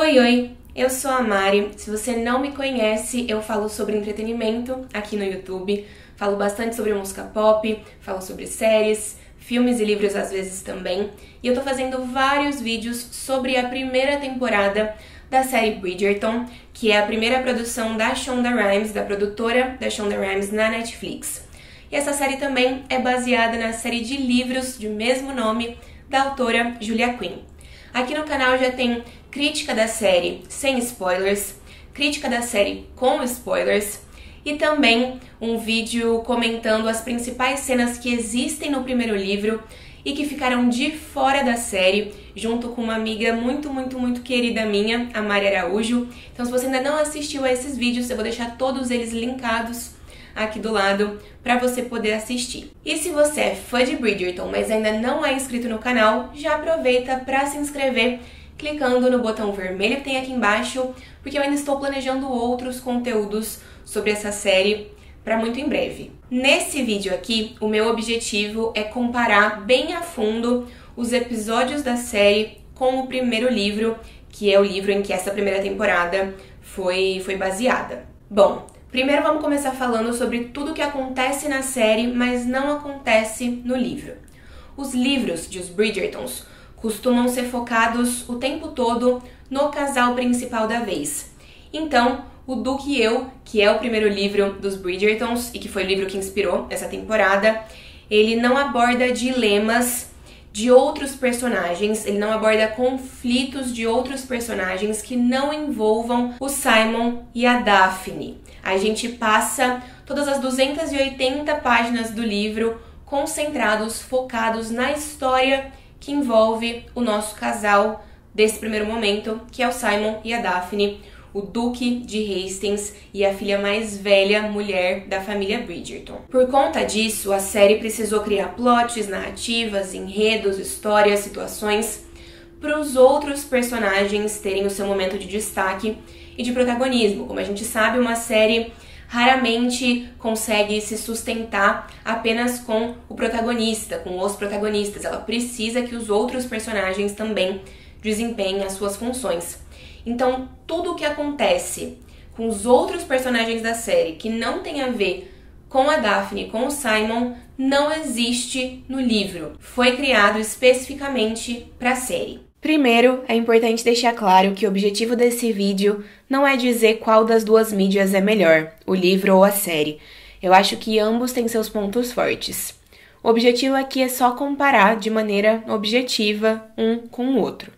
Oi, oi! Eu sou a Mari. Se você não me conhece, eu falo sobre entretenimento aqui no YouTube. Falo bastante sobre música pop, falo sobre séries, filmes e livros às vezes também. E eu tô fazendo vários vídeos sobre a primeira temporada da série Bridgerton, que é a primeira produção da Shonda Rhimes, da produtora da Shonda Rhimes na Netflix. E essa série também é baseada na série de livros de mesmo nome da autora Julia Quinn. Aqui no canal já tem crítica da série sem spoilers, crítica da série com spoilers e também um vídeo comentando as principais cenas que existem no primeiro livro e que ficaram de fora da série, junto com uma amiga muito, muito, muito querida minha, a Mari Araújo. Então, se você ainda não assistiu a esses vídeos, eu vou deixar todos eles linkados aqui do lado para você poder assistir. E se você é fã de Bridgerton, mas ainda não é inscrito no canal, já aproveita para se inscrever clicando no botão vermelho que tem aqui embaixo, porque eu ainda estou planejando outros conteúdos sobre essa série para muito em breve. Nesse vídeo aqui, o meu objetivo é comparar bem a fundo os episódios da série com o primeiro livro, que é o livro em que essa primeira temporada foi, foi baseada. Bom, primeiro vamos começar falando sobre tudo o que acontece na série, mas não acontece no livro. Os livros de Os Bridgertons costumam ser focados o tempo todo no casal principal da vez. Então, o Duque e Eu, que é o primeiro livro dos Bridgertons e que foi o livro que inspirou essa temporada, ele não aborda dilemas de outros personagens, ele não aborda conflitos de outros personagens que não envolvam o Simon e a Daphne. A gente passa todas as 280 páginas do livro concentrados, focados na história que envolve o nosso casal desse primeiro momento, que é o Simon e a Daphne, o Duque de Hastings e a filha mais velha mulher da família Bridgerton. Por conta disso, a série precisou criar plots, narrativas, enredos, histórias, situações para os outros personagens terem o seu momento de destaque e de protagonismo. Como a gente sabe, uma série raramente consegue se sustentar apenas com o protagonista, com os protagonistas. Ela precisa que os outros personagens também desempenhem as suas funções. Então, tudo o que acontece com os outros personagens da série que não tem a ver com a Daphne, com o Simon, não existe no livro. Foi criado especificamente para a série. Primeiro, é importante deixar claro que o objetivo desse vídeo não é dizer qual das duas mídias é melhor, o livro ou a série. Eu acho que ambos têm seus pontos fortes. O objetivo aqui é só comparar de maneira objetiva um com o outro.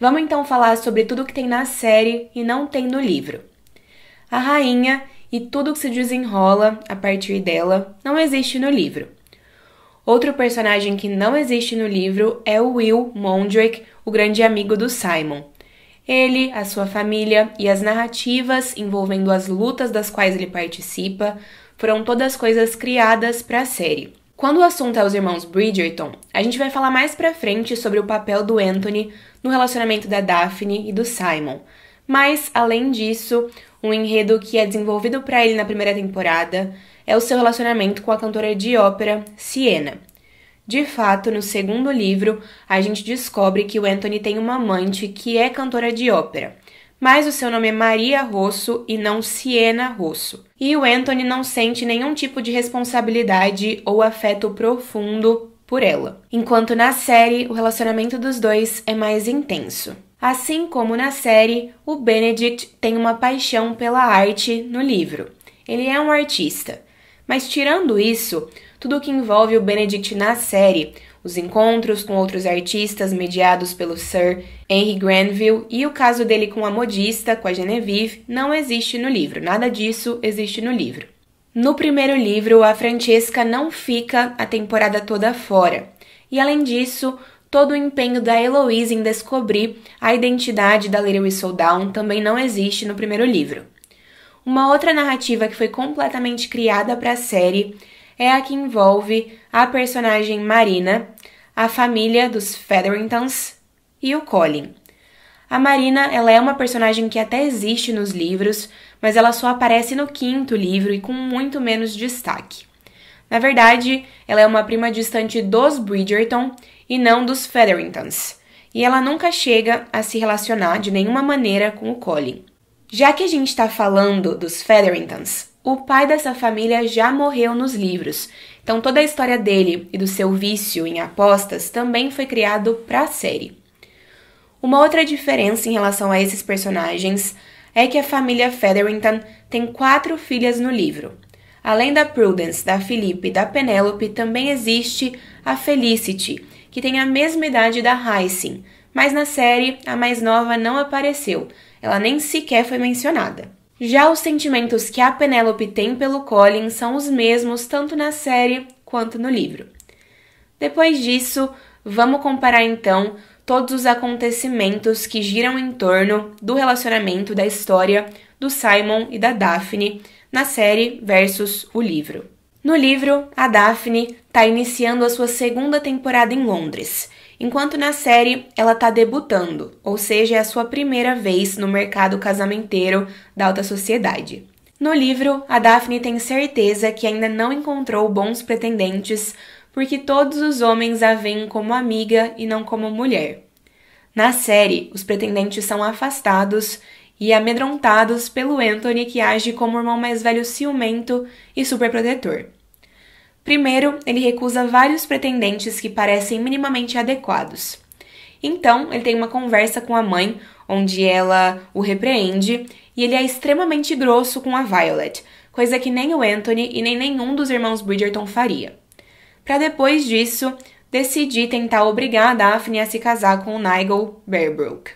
Vamos então falar sobre tudo que tem na série e não tem no livro. A rainha e tudo que se desenrola a partir dela não existe no livro. Outro personagem que não existe no livro é o Will Mondrick, o grande amigo do Simon. Ele, a sua família e as narrativas envolvendo as lutas das quais ele participa foram todas coisas criadas para a série. Quando o assunto é os irmãos Bridgerton, a gente vai falar mais pra frente sobre o papel do Anthony no relacionamento da Daphne e do Simon. Mas, além disso, um enredo que é desenvolvido para ele na primeira temporada é o seu relacionamento com a cantora de ópera Siena. De fato, no segundo livro, a gente descobre que o Anthony tem uma amante que é cantora de ópera, mas o seu nome é Maria Rosso e não Siena Rosso. E o Anthony não sente nenhum tipo de responsabilidade ou afeto profundo por ela. Enquanto na série, o relacionamento dos dois é mais intenso. Assim como na série, o Benedict tem uma paixão pela arte no livro. Ele é um artista. Mas tirando isso, tudo o que envolve o Benedict na série, os encontros com outros artistas mediados pelo Sir Henry Granville e o caso dele com a modista, com a Genevieve, não existe no livro. Nada disso existe no livro. No primeiro livro, a Francesca não fica a temporada toda fora. E além disso, todo o empenho da Eloise em descobrir a identidade da Lady Whistledown também não existe no primeiro livro. Uma outra narrativa que foi completamente criada para a série é a que envolve a personagem Marina, a família dos Featheringtons e o Colin. A Marina, ela é uma personagem que até existe nos livros, mas ela só aparece no quinto livro e com muito menos destaque. Na verdade, ela é uma prima distante dos Bridgerton e não dos Featheringtons. e ela nunca chega a se relacionar de nenhuma maneira com o Colin. Já que a gente está falando dos Featheringtons, o pai dessa família já morreu nos livros, então toda a história dele e do seu vício em apostas também foi criado para a série. Uma outra diferença em relação a esses personagens é que a família Featherington tem quatro filhas no livro. Além da Prudence, da Philippe e da Penelope, também existe a Felicity, que tem a mesma idade da Hyacinth, mas na série a mais nova não apareceu, ela nem sequer foi mencionada. Já os sentimentos que a Penelope tem pelo Colin são os mesmos tanto na série quanto no livro. Depois disso, vamos comparar então todos os acontecimentos que giram em torno do relacionamento da história do Simon e da Daphne na série versus o livro. No livro, a Daphne está iniciando a sua segunda temporada em Londres, enquanto na série ela está debutando, ou seja, é a sua primeira vez no mercado casamenteiro da alta sociedade. No livro, a Daphne tem certeza que ainda não encontrou bons pretendentes porque todos os homens a veem como amiga e não como mulher. Na série, os pretendentes são afastados e amedrontados pelo Anthony, que age como o irmão mais velho ciumento e superprotetor. Primeiro, ele recusa vários pretendentes que parecem minimamente adequados. Então, ele tem uma conversa com a mãe, onde ela o repreende, e ele é extremamente grosso com a Violet, coisa que nem o Anthony e nem nenhum dos irmãos Bridgerton faria. Para depois disso, decidir tentar obrigar a Daphne a se casar com o Nigel Bearbrook.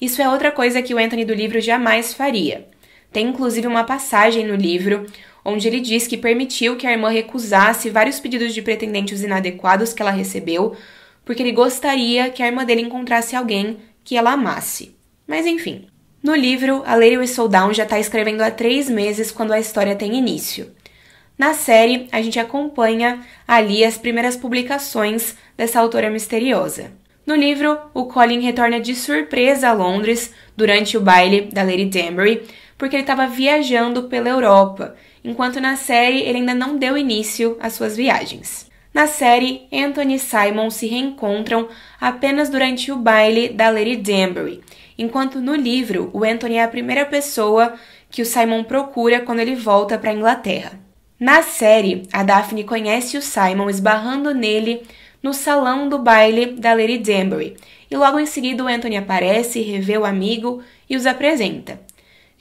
Isso é outra coisa que o Anthony do livro jamais faria. Tem inclusive uma passagem no livro onde ele diz que permitiu que a irmã recusasse vários pedidos de pretendentes inadequados que ela recebeu, porque ele gostaria que a irmã dele encontrasse alguém que ela amasse. Mas enfim. No livro, a Lady Whistledown já está escrevendo há três meses quando a história tem início. Na série, a gente acompanha ali as primeiras publicações dessa autora misteriosa. No livro, o Colin retorna de surpresa a Londres durante o baile da Lady Danbury, porque ele estava viajando pela Europa, enquanto na série ele ainda não deu início às suas viagens. Na série, Anthony e Simon se reencontram apenas durante o baile da Lady Danbury, enquanto no livro o Anthony é a primeira pessoa que o Simon procura quando ele volta para a Inglaterra. Na série, a Daphne conhece o Simon esbarrando nele no salão do baile da Lady Danbury, e logo em seguida o Anthony aparece, revê o amigo e os apresenta.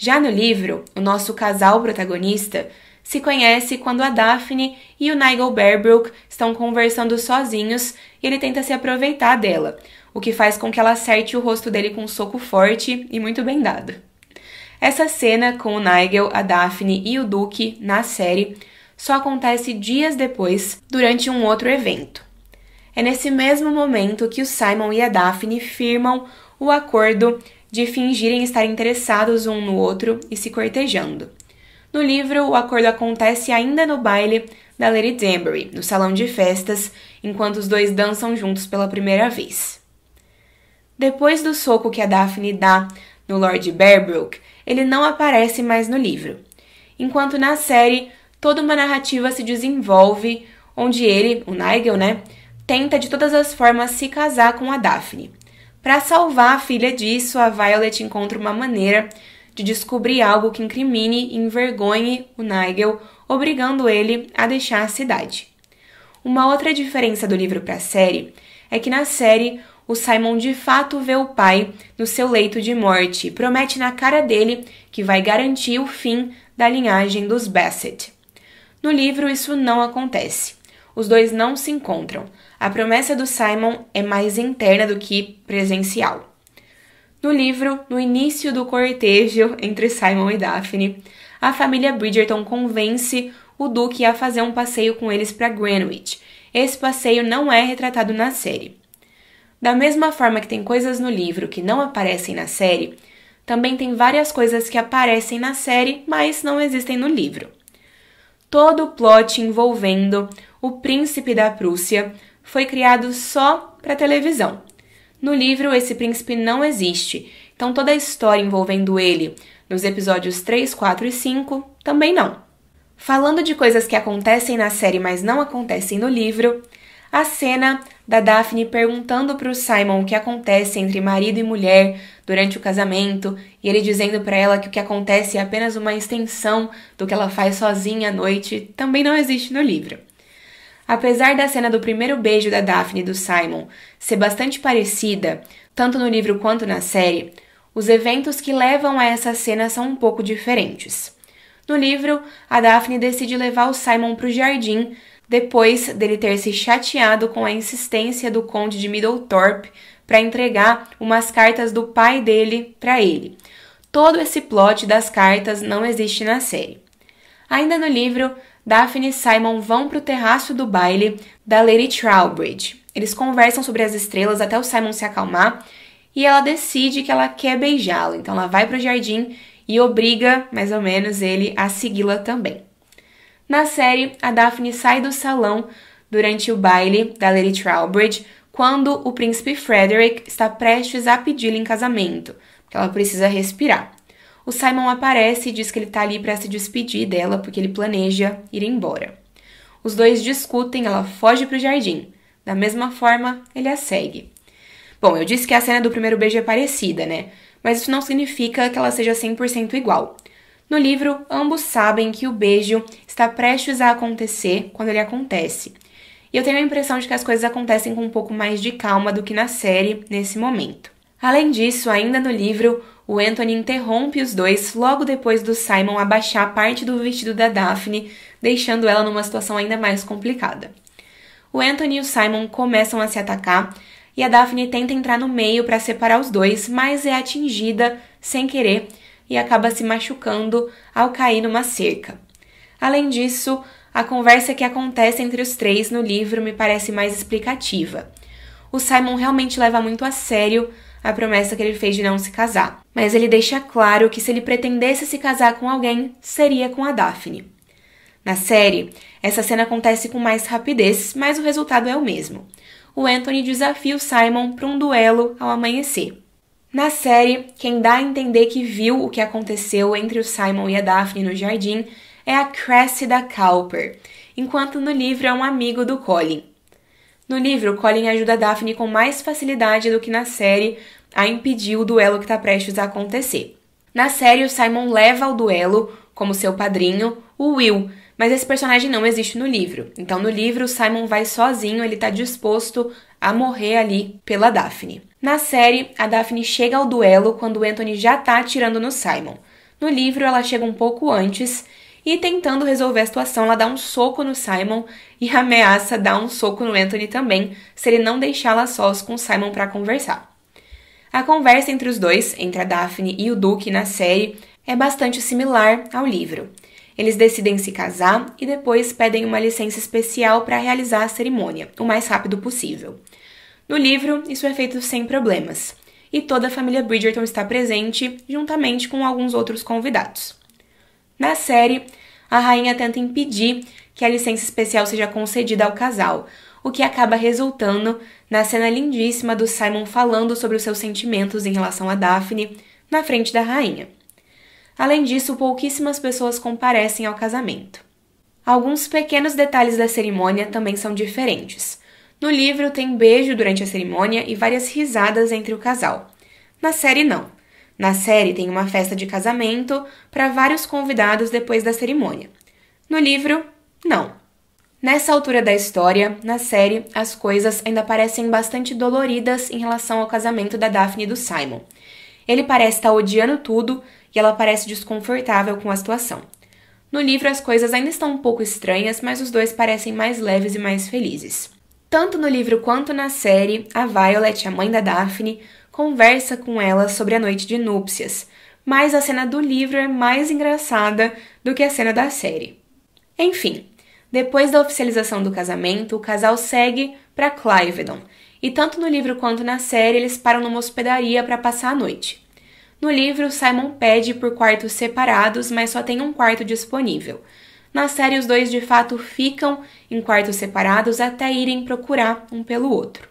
Já no livro, o nosso casal protagonista se conhece quando a Daphne e o Nigel Bearbrook estão conversando sozinhos e ele tenta se aproveitar dela, o que faz com que ela acerte o rosto dele com um soco forte e muito bem dado. Essa cena com o Nigel, a Daphne e o Duke na série só acontece dias depois, durante um outro evento. É nesse mesmo momento que o Simon e a Daphne firmam o acordo de fingirem estar interessados um no outro e se cortejando. No livro, o acordo acontece ainda no baile da Lady Danbury, no salão de festas, enquanto os dois dançam juntos pela primeira vez. Depois do soco que a Daphne dá no Lord Bearbrook, ele não aparece mais no livro. Enquanto na série, toda uma narrativa se desenvolve onde ele, o Nigel, né, tenta de todas as formas se casar com a Daphne. Para salvar a filha disso, a Violet encontra uma maneira de descobrir algo que incrimine e envergonhe o Nigel, obrigando ele a deixar a cidade. Uma outra diferença do livro para a série é que na série o Simon de fato vê o pai no seu leito de morte e promete na cara dele que vai garantir o fim da linhagem dos Bassett. No livro isso não acontece. Os dois não se encontram, a promessa do Simon é mais interna do que presencial. No livro, no início do cortejo entre Simon e Daphne, a família Bridgerton convence o Duque a fazer um passeio com eles para Greenwich. Esse passeio não é retratado na série. Da mesma forma que tem coisas no livro que não aparecem na série, também tem várias coisas que aparecem na série, mas não existem no livro. Todo o plot envolvendo o príncipe da Prússia foi criado só para televisão. No livro, esse príncipe não existe, então toda a história envolvendo ele nos episódios 3, 4 e 5 também não. Falando de coisas que acontecem na série, mas não acontecem no livro, a cena da Daphne perguntando para o Simon o que acontece entre marido e mulher durante o casamento e ele dizendo para ela que o que acontece é apenas uma extensão do que ela faz sozinha à noite, também não existe no livro. Apesar da cena do primeiro beijo da Daphne e do Simon ser bastante parecida, tanto no livro quanto na série, os eventos que levam a essa cena são um pouco diferentes. No livro, a Daphne decide levar o Simon para o jardim depois dele ter se chateado com a insistência do conde de Middlethorpe para entregar umas cartas do pai dele para ele. Todo esse plot das cartas não existe na série. Ainda no livro, Daphne e Simon vão para o terraço do baile da Lady Trowbridge. Eles conversam sobre as estrelas até o Simon se acalmar e ela decide que ela quer beijá-lo. Então ela vai para o jardim e obriga, mais ou menos, ele a segui-la também. Na série, a Daphne sai do salão durante o baile da Lady Trowbridge quando o príncipe Frederick está prestes a pedi-la em casamento, porque ela precisa respirar. O Simon aparece e diz que ele está ali para se despedir dela porque ele planeja ir embora. Os dois discutem, ela foge para o jardim. Da mesma forma, ele a segue. Bom, eu disse que a cena do primeiro beijo é parecida, né? Mas isso não significa que ela seja 100% igual. No livro, ambos sabem que o beijo está prestes a acontecer quando ele acontece. E eu tenho a impressão de que as coisas acontecem com um pouco mais de calma do que na série nesse momento. Além disso, ainda no livro, o Anthony interrompe os dois logo depois do Simon abaixar parte do vestido da Daphne, deixando ela numa situação ainda mais complicada. O Anthony e o Simon começam a se atacar e a Daphne tenta entrar no meio para separar os dois, mas é atingida sem querer e acaba se machucando ao cair numa cerca. Além disso, a conversa que acontece entre os três no livro me parece mais explicativa. O Simon realmente leva muito a sério a promessa que ele fez de não se casar, mas ele deixa claro que se ele pretendesse se casar com alguém, seria com a Daphne. Na série, essa cena acontece com mais rapidez, mas o resultado é o mesmo. O Anthony desafia o Simon para um duelo ao amanhecer. Na série, quem dá a entender que viu o que aconteceu entre o Simon e a Daphne no jardim é a Cressida Cowper, enquanto no livro é um amigo do Colin. No livro, Colin ajuda Daphne com mais facilidade do que na série a impedir o duelo que está prestes a acontecer. Na série, o Simon leva ao duelo, como seu padrinho, o Will, mas esse personagem não existe no livro. Então, no livro, o Simon vai sozinho, ele está disposto a morrer ali pela Daphne. Na série, a Daphne chega ao duelo quando o Anthony já tá atirando no Simon. No livro, ela chega um pouco antes e, tentando resolver a situação, ela dá um soco no Simon e ameaça dar um soco no Anthony também, se ele não deixá-la sós com o Simon para conversar. A conversa entre os dois, entre a Daphne e o Duke na série, é bastante similar ao livro. Eles decidem se casar e depois pedem uma licença especial para realizar a cerimônia, o mais rápido possível. No livro, isso é feito sem problemas, e toda a família Bridgerton está presente, juntamente com alguns outros convidados. Na série, a rainha tenta impedir que a licença especial seja concedida ao casal, o que acaba resultando na cena lindíssima do Simon falando sobre os seus sentimentos em relação a Daphne na frente da rainha. Além disso, pouquíssimas pessoas comparecem ao casamento. Alguns pequenos detalhes da cerimônia também são diferentes. No livro tem beijo durante a cerimônia e várias risadas entre o casal. Na série, não. Na série tem uma festa de casamento para vários convidados depois da cerimônia. No livro, não. Nessa altura da história, na série, as coisas ainda parecem bastante doloridas em relação ao casamento da Daphne e do Simon. Ele parece estar odiando tudo e ela parece desconfortável com a situação. No livro, as coisas ainda estão um pouco estranhas, mas os dois parecem mais leves e mais felizes. Tanto no livro quanto na série, a Violet, a mãe da Daphne, conversa com ela sobre a noite de núpcias, mas a cena do livro é mais engraçada do que a cena da série. Enfim, depois da oficialização do casamento, o casal segue para Clivedon, e tanto no livro quanto na série eles param numa hospedaria para passar a noite. No livro, Simon pede por quartos separados, mas só tem um quarto disponível. Na série, os dois de fato ficam em quartos separados até irem procurar um pelo outro.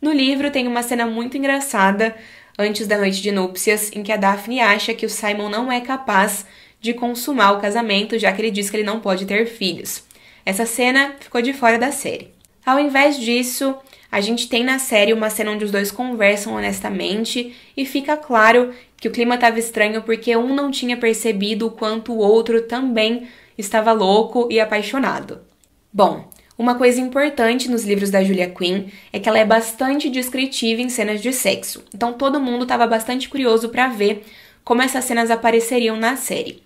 No livro, tem uma cena muito engraçada antes da noite de núpcias, em que a Daphne acha que o Simon não é capaz de consumar o casamento, já que ele diz que ele não pode ter filhos. Essa cena ficou de fora da série. Ao invés disso, a gente tem na série uma cena onde os dois conversam honestamente e fica claro que o clima estava estranho porque um não tinha percebido o quanto o outro também estava louco e apaixonado. Bom, uma coisa importante nos livros da Julia Quinn é que ela é bastante descritiva em cenas de sexo, então todo mundo estava bastante curioso para ver como essas cenas apareceriam na série.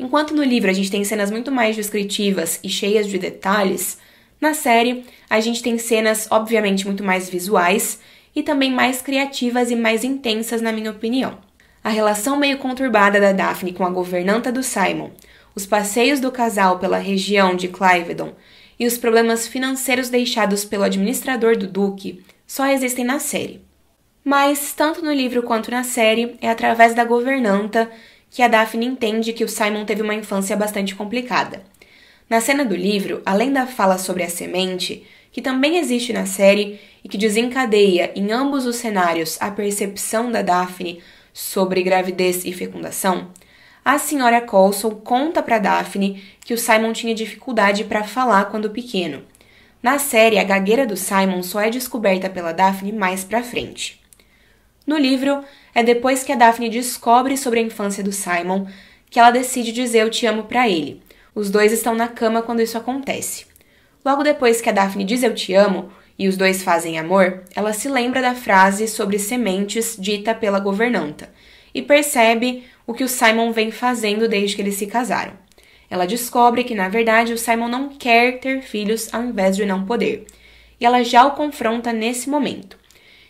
Enquanto no livro a gente tem cenas muito mais descritivas e cheias de detalhes, na série a gente tem cenas obviamente muito mais visuais e também mais criativas e mais intensas, na minha opinião. A relação meio conturbada da Daphne com a governanta do Simon, os passeios do casal pela região de Clivedon e os problemas financeiros deixados pelo administrador do Duque só existem na série. Mas, tanto no livro quanto na série, é através da governanta que a Daphne entende que o Simon teve uma infância bastante complicada. Na cena do livro, além da fala sobre a semente, que também existe na série e que desencadeia em ambos os cenários a percepção da Daphne sobre gravidez e fecundação, a senhora Colson conta para Daphne que o Simon tinha dificuldade para falar quando pequeno. Na série, a gagueira do Simon só é descoberta pela Daphne mais pra frente. No livro, é depois que a Daphne descobre sobre a infância do Simon que ela decide dizer eu te amo para ele. Os dois estão na cama quando isso acontece. Logo depois que a Daphne diz eu te amo e os dois fazem amor, ela se lembra da frase sobre sementes dita pela governanta e percebe o que o Simon vem fazendo desde que eles se casaram. Ela descobre que, na verdade, o Simon não quer ter filhos ao invés de não poder, e ela já o confronta nesse momento.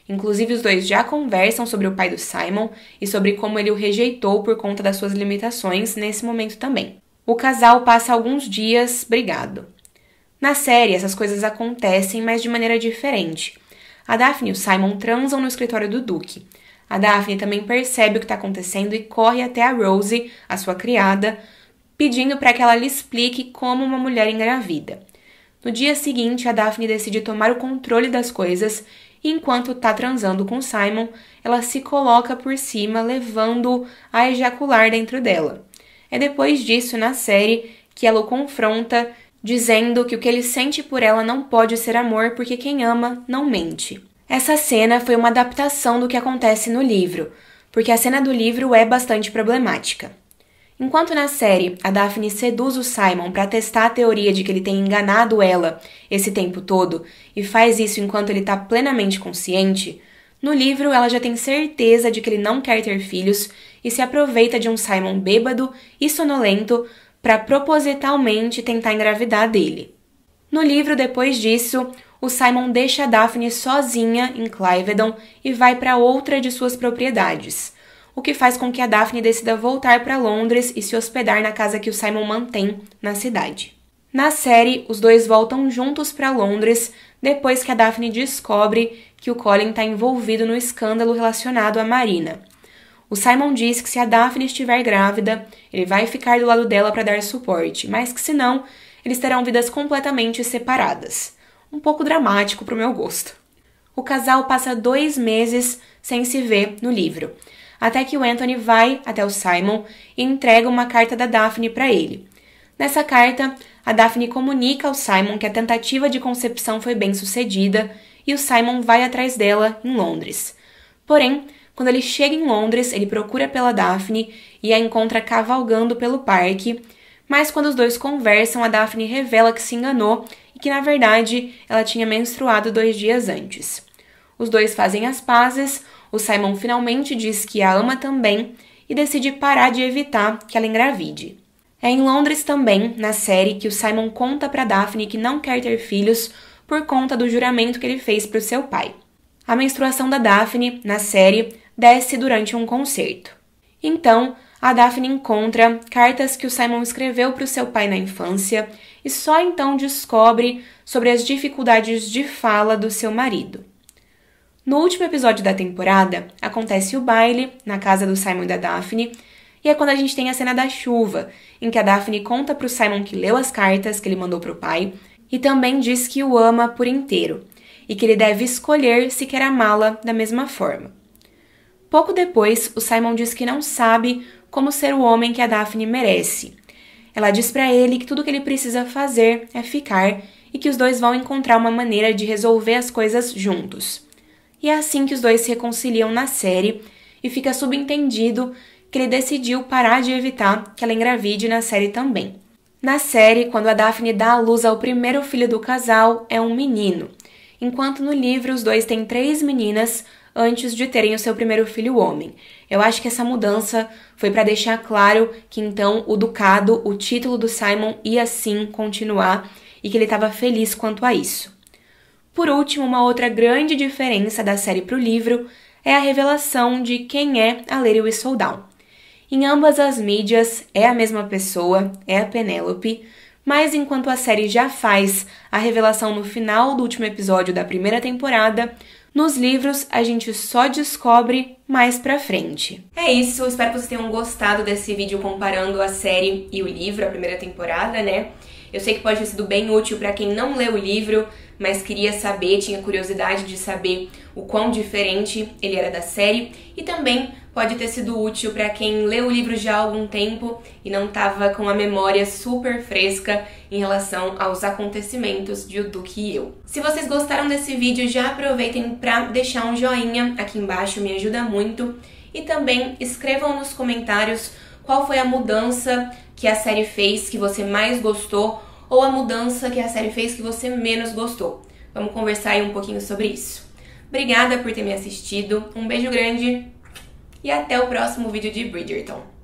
Inclusive, os dois já conversam sobre o pai do Simon e sobre como ele o rejeitou por conta das suas limitações nesse momento também. O casal passa alguns dias brigado. Na série, essas coisas acontecem, mas de maneira diferente. A Daphne e o Simon transam no escritório do Duque, a Daphne também percebe o que está acontecendo e corre até a Rose, a sua criada, pedindo para que ela lhe explique como uma mulher engravida. No dia seguinte, a Daphne decide tomar o controle das coisas e, enquanto está transando com Simon, ela se coloca por cima, levando-o a ejacular dentro dela. É depois disso, na série, que ela o confronta, dizendo que o que ele sente por ela não pode ser amor porque quem ama não mente. Essa cena foi uma adaptação do que acontece no livro, porque a cena do livro é bastante problemática. Enquanto na série a Daphne seduz o Simon para testar a teoria de que ele tem enganado ela esse tempo todo e faz isso enquanto ele está plenamente consciente, no livro ela já tem certeza de que ele não quer ter filhos e se aproveita de um Simon bêbado e sonolento para propositalmente tentar engravidar dele. No livro, depois disso, o Simon deixa a Daphne sozinha em Clivedon e vai para outra de suas propriedades, o que faz com que a Daphne decida voltar para Londres e se hospedar na casa que o Simon mantém na cidade. Na série, os dois voltam juntos para Londres depois que a Daphne descobre que o Colin está envolvido no escândalo relacionado à Marina. O Simon diz que se a Daphne estiver grávida, ele vai ficar do lado dela para dar suporte, mas que se não, eles terão vidas completamente separadas um pouco dramático para o meu gosto. O casal passa dois meses sem se ver no livro, até que o Anthony vai até o Simon e entrega uma carta da Daphne para ele. Nessa carta, a Daphne comunica ao Simon que a tentativa de concepção foi bem sucedida e o Simon vai atrás dela em Londres. Porém, quando ele chega em Londres, ele procura pela Daphne e a encontra cavalgando pelo parque. Mas quando os dois conversam, a Daphne revela que se enganou que na verdade ela tinha menstruado dois dias antes. Os dois fazem as pazes, o Simon finalmente diz que a ama também e decide parar de evitar que ela engravide. É em Londres também, na série, que o Simon conta para Daphne que não quer ter filhos por conta do juramento que ele fez para o seu pai. A menstruação da Daphne, na série, desce durante um concerto. Então, a Daphne encontra cartas que o Simon escreveu para o seu pai na infância e só então descobre sobre as dificuldades de fala do seu marido. No último episódio da temporada, acontece o baile na casa do Simon e da Daphne, e é quando a gente tem a cena da chuva, em que a Daphne conta para o Simon que leu as cartas que ele mandou para o pai e também diz que o ama por inteiro e que ele deve escolher se quer amá-la da mesma forma. Pouco depois, o Simon diz que não sabe como ser o homem que a Daphne merece ela diz para ele que tudo que ele precisa fazer é ficar e que os dois vão encontrar uma maneira de resolver as coisas juntos. E é assim que os dois se reconciliam na série e fica subentendido que ele decidiu parar de evitar que ela engravide na série também. Na série, quando a Daphne dá à luz ao primeiro filho do casal, é um menino, enquanto no livro os dois têm três meninas antes de terem o seu primeiro filho homem. Eu acho que essa mudança foi para deixar claro que então o ducado, o título do Simon ia sim continuar e que ele estava feliz quanto a isso. Por último, uma outra grande diferença da série para o livro é a revelação de quem é a Lady Whistledown. Em ambas as mídias é a mesma pessoa, é a Penélope, mas enquanto a série já faz a revelação no final do último episódio da primeira temporada, nos livros a gente só descobre mais pra frente. É isso, espero que vocês tenham gostado desse vídeo comparando a série e o livro, a primeira temporada, né? Eu sei que pode ter sido bem útil para quem não leu o livro, mas queria saber, tinha curiosidade de saber o quão diferente ele era da série, e também pode ter sido útil para quem leu o livro já há algum tempo e não estava com a memória super fresca em relação aos acontecimentos de O Duque e eu. Se vocês gostaram desse vídeo, já aproveitem para deixar um joinha aqui embaixo, me ajuda muito, e também escrevam nos comentários qual foi a mudança que a série fez que você mais gostou ou a mudança que a série fez que você menos gostou. Vamos conversar aí um pouquinho sobre isso. Obrigada por ter me assistido, um beijo grande e até o próximo vídeo de Bridgerton.